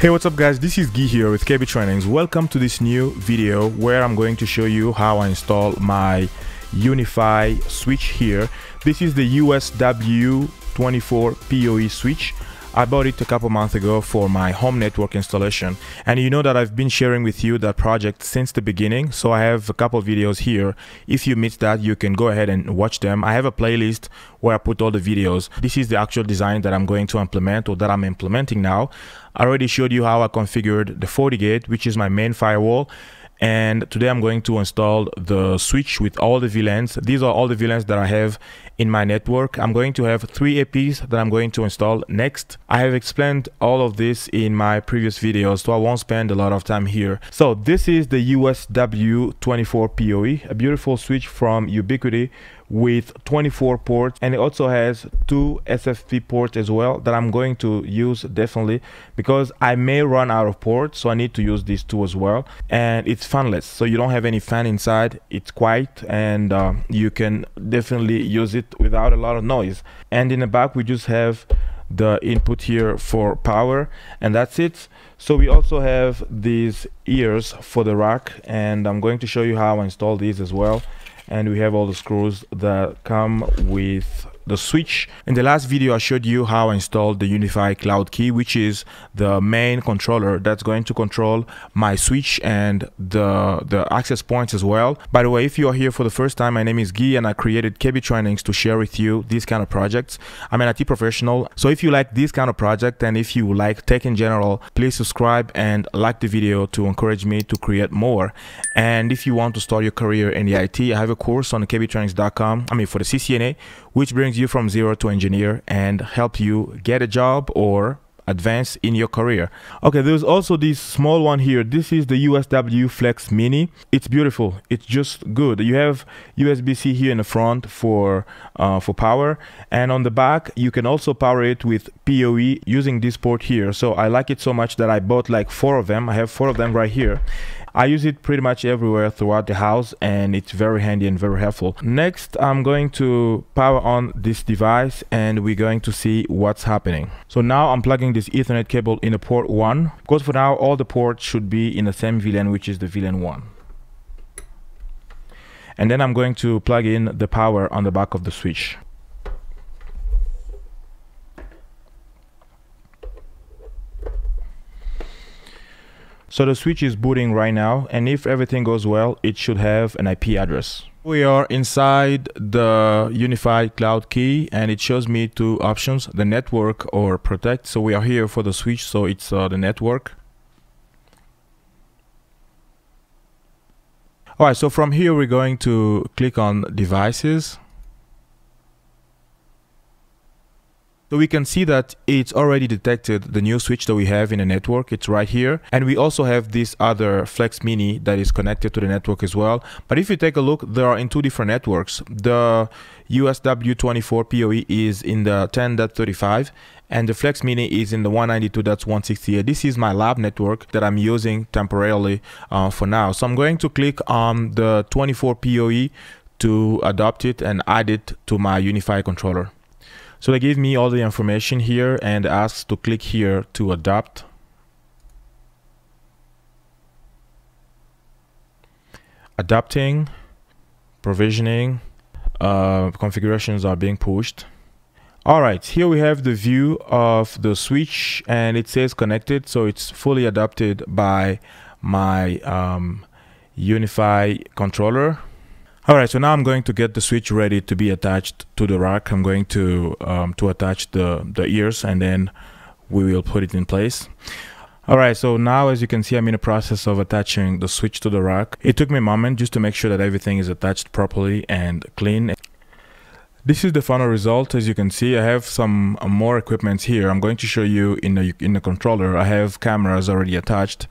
Hey what's up guys? This is Guy here with KB Trainings. Welcome to this new video where I'm going to show you how I install my UniFi switch here. This is the USW24 PoE switch I bought it a couple months ago for my home network installation. And you know that I've been sharing with you that project since the beginning so I have a couple videos here. If you missed that you can go ahead and watch them. I have a playlist where I put all the videos. This is the actual design that I'm going to implement or that I'm implementing now. I already showed you how I configured the FortiGate which is my main firewall and today I'm going to install the switch with all the VLANs. These are all the VLANs that I have in my network. I'm going to have three APs that I'm going to install next. I have explained all of this in my previous videos, so I won't spend a lot of time here. So this is the USW24 PoE, a beautiful switch from Ubiquiti with 24 ports and it also has two SFP ports as well that I'm going to use definitely because I may run out of ports so I need to use these two as well. And it's fanless so you don't have any fan inside. It's quiet and uh, you can definitely use it without a lot of noise. And in the back we just have the input here for power and that's it. So we also have these ears for the rack and I'm going to show you how I install these as well and we have all the screws that come with the switch. In the last video I showed you how I installed the UniFi Cloud Key which is the main controller that's going to control my switch and the, the access points as well. By the way if you are here for the first time my name is Guy and I created KB Trainings to share with you these kind of projects. I'm an IT professional so if you like this kind of project and if you like tech in general please subscribe and like the video to encourage me to create more and if you want to start your career in the IT I have a course on kbtrainings.com I mean for the CCNA which brings you from zero to engineer and help you get a job or advance in your career. Okay, there's also this small one here. This is the USW Flex Mini. It's beautiful. It's just good. You have USB-C here in the front for uh, for power, and on the back you can also power it with PoE using this port here. So I like it so much that I bought like four of them. I have four of them right here I use it pretty much everywhere throughout the house and it's very handy and very helpful. Next, I'm going to power on this device and we're going to see what's happening. So now I'm plugging this ethernet cable in a port 1 because for now all the ports should be in the same VLAN which is the VLAN 1. And then I'm going to plug in the power on the back of the switch. So the switch is booting right now and if everything goes well, it should have an IP address. We are inside the UniFi Cloud Key and it shows me two options, the network or protect. So we are here for the switch, so it's uh, the network. Alright, so from here we're going to click on devices. So we can see that it's already detected the new switch that we have in the network. It's right here. And we also have this other Flex Mini that is connected to the network as well. But if you take a look, they are in two different networks. The USW24 PoE is in the 10.35 and the Flex Mini is in the 192.168. This is my lab network that I'm using temporarily uh, for now. So I'm going to click on the 24 PoE to adopt it and add it to my UniFi controller. So they give me all the information here and asks to click here to adopt. Adapting, provisioning, uh, configurations are being pushed. All right, here we have the view of the switch and it says connected. So it's fully adopted by my um, UniFi controller. All right, so now I'm going to get the switch ready to be attached to the rack. I'm going to um, to attach the, the ears and then we will put it in place. All right, so now as you can see, I'm in the process of attaching the switch to the rack. It took me a moment just to make sure that everything is attached properly and clean. This is the final result. As you can see, I have some uh, more equipment here. I'm going to show you in the, in the controller. I have cameras already attached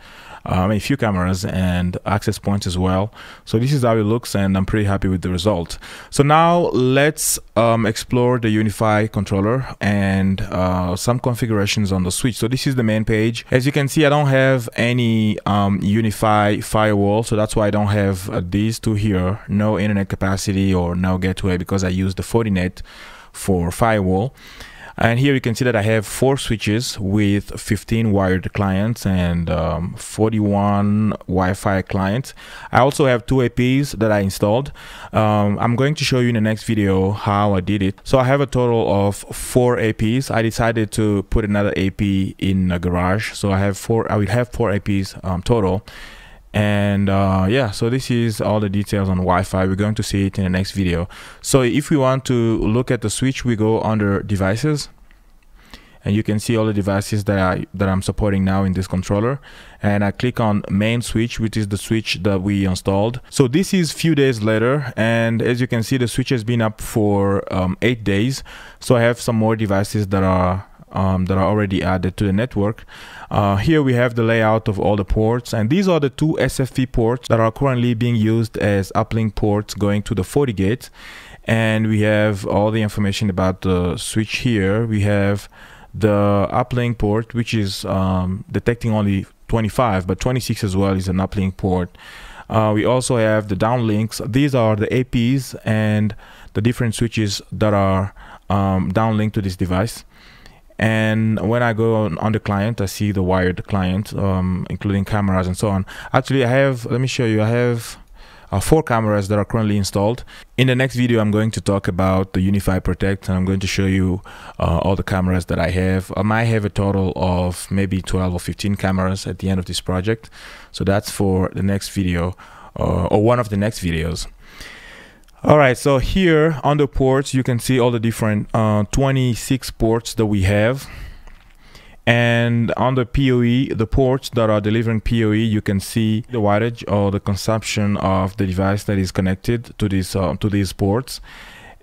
um, a few cameras and access points as well. So this is how it looks and I'm pretty happy with the result. So now let's um, explore the UniFi controller and uh, some configurations on the switch. So this is the main page. As you can see, I don't have any um, UniFi firewall. So that's why I don't have uh, these two here. No internet capacity or no gateway because I use the Fortinet for firewall. And here you can see that I have four switches with 15 wired clients and um, 41 Wi-Fi clients. I also have two APs that I installed. Um, I'm going to show you in the next video how I did it. So I have a total of four APs. I decided to put another AP in a garage. So I have four, I will have four APs um, total and uh, yeah so this is all the details on Wi-Fi. We're going to see it in the next video. So if we want to look at the switch we go under devices. And you can see all the devices that I that I'm supporting now in this controller. And I click on main switch which is the switch that we installed. So this is few days later. And as you can see the switch has been up for um, eight days. So I have some more devices that are um, that are already added to the network. Uh, here we have the layout of all the ports and these are the two SFP ports that are currently being used as uplink ports going to the FortiGate and we have all the information about the switch here. We have the uplink port which is um, detecting only 25 but 26 as well is an uplink port. Uh, we also have the downlinks. These are the APs and the different switches that are um, downlinked to this device and when I go on, on, the client I see the wired client um, including cameras and so on. Actually I have let me show you I have uh, four cameras that are currently installed. In the next video I'm going to talk about the UniFi Protect and I'm going to show you uh, all the cameras that I have. I might have a total of maybe 12 or 15 cameras at the end of this project. So that's for the next video uh, or one of the next videos all right, so here on the ports, you can see all the different uh, 26 ports that we have. And on the PoE, the ports that are delivering PoE, you can see the wattage or the consumption of the device that is connected to these uh, to these ports.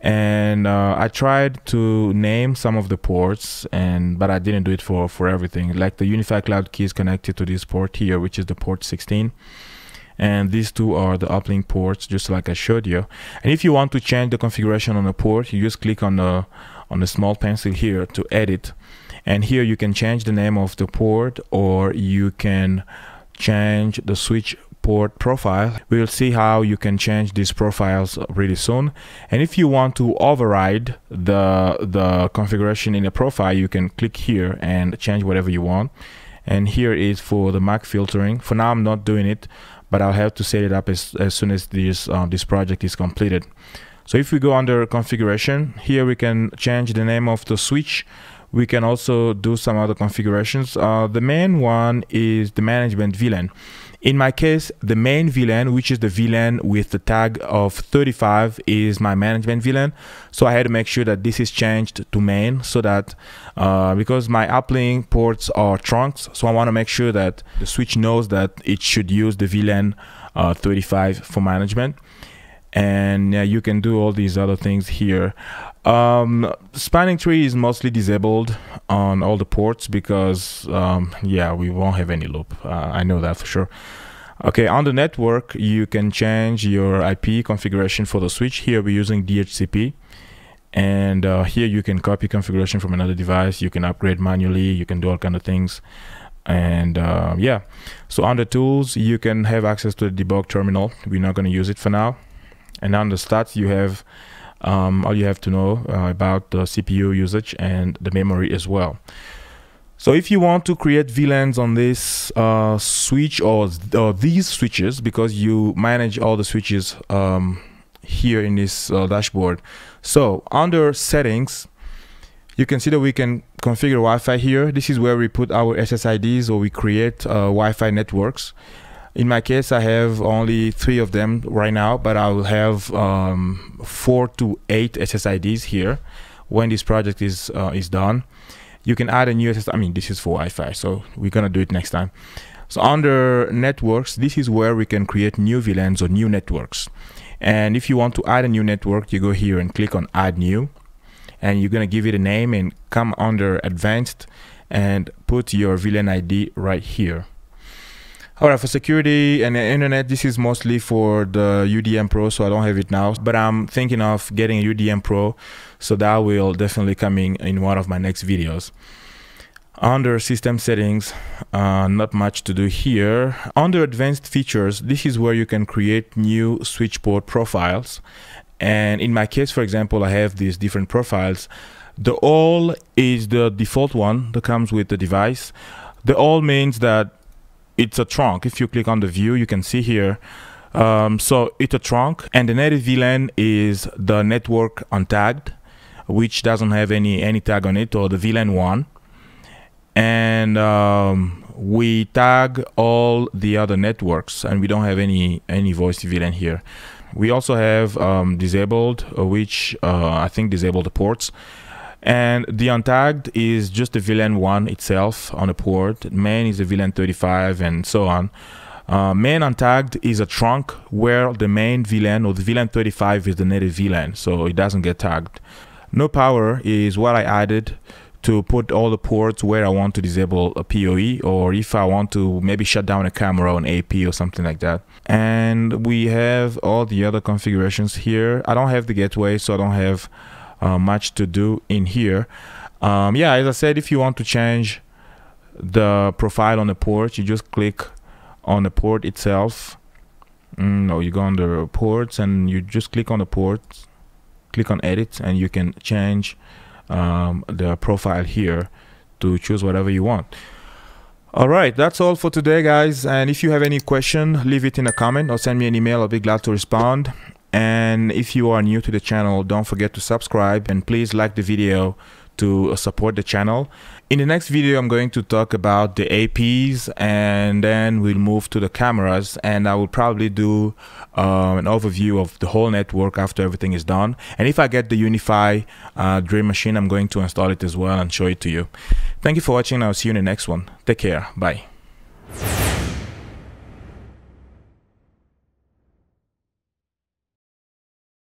And uh, I tried to name some of the ports, and but I didn't do it for for everything. Like the UniFi Cloud key is connected to this port here, which is the port 16 and these two are the uplink ports just like I showed you. And if you want to change the configuration on a port you just click on the on the small pencil here to edit. And here you can change the name of the port or you can change the switch port profile. We'll see how you can change these profiles really soon. And if you want to override the the configuration in a profile you can click here and change whatever you want. And here is for the MAC filtering. For now I'm not doing it but I'll have to set it up as, as soon as this uh, this project is completed. So if we go under configuration, here we can change the name of the switch. We can also do some other configurations. Uh, the main one is the management VLAN. In my case, the main VLAN, which is the VLAN with the tag of 35 is my management VLAN. So I had to make sure that this is changed to main so that uh, because my uplink ports are trunks, so I want to make sure that the switch knows that it should use the VLAN uh, 35 for management and yeah, you can do all these other things here. Um, spanning tree is mostly disabled on all the ports because um, yeah, we won't have any loop. Uh, I know that for sure. Okay, on the network, you can change your IP configuration for the switch. Here we're using DHCP. And uh, here you can copy configuration from another device. You can upgrade manually. You can do all kind of things. And uh, yeah, so on the tools, you can have access to the debug terminal. We're not going to use it for now and on the stats you have um, all you have to know uh, about the CPU usage and the memory as well. So if you want to create VLANs on this uh, switch or, or, these switches, because you manage all the switches um, here in this uh, dashboard. So under settings, you can see that we can configure Wi-Fi here. This is where we put our SSIDs or we create uh, Wi-Fi networks. In my case, I have only three of them right now, but I will have um, four to eight SSIDs here when this project is uh, is done. You can add a new SSID. I mean, this is for Wi-Fi, so we're gonna do it next time. So under networks, this is where we can create new VLANs or new networks. And if you want to add a new network, you go here and click on Add New, and you're gonna give it a name and come under Advanced and put your VLAN ID right here. All right, for security and internet, this is mostly for the UDM Pro, so I don't have it now. But I'm thinking of getting a UDM Pro, so that will definitely coming in one of my next videos. Under system settings, uh, not much to do here. Under advanced features, this is where you can create new switch port profiles. And in my case, for example, I have these different profiles The all is the default one that comes with the device. The all means that it's a trunk. If you click on the view, you can see here. Um, so it's a trunk, and the native VLAN is the network untagged, which doesn't have any any tag on it, or the VLAN one. And um, we tag all the other networks, and we don't have any any voice VLAN here. We also have um, disabled, uh, which uh, I think disabled the ports. And the untagged is just the VLAN 1 itself on a port. Main is the VLAN 35 and so on. Uh, main untagged is a trunk where the main VLAN or the VLAN 35 is the native VLAN, so it doesn't get tagged. No power is what I added to put all the ports where I want to disable a PoE or if I want to maybe shut down a camera on AP or something like that. And we have all the other configurations here. I don't have the gateway, so I don't have uh, much to do in here. Um, yeah, as I said, if you want to change the profile on the port, you just click on the port itself. Mm, no, you go on the ports and you just click on the port, click on edit, and you can change um, the profile here to choose whatever you want. All right, that's all for today, guys. And if you have any question, leave it in a comment or send me an email. I'll be glad to respond. And if you are new to the channel, don't forget to subscribe and please like the video to support the channel. In the next video, I'm going to talk about the APs and then we'll move to the cameras and I will probably do uh, an overview of the whole network after everything is done. And if I get the UniFi uh, Dream Machine, I'm going to install it as well and show it to you. Thank you for watching. I'll see you in the next one. Take care. Bye.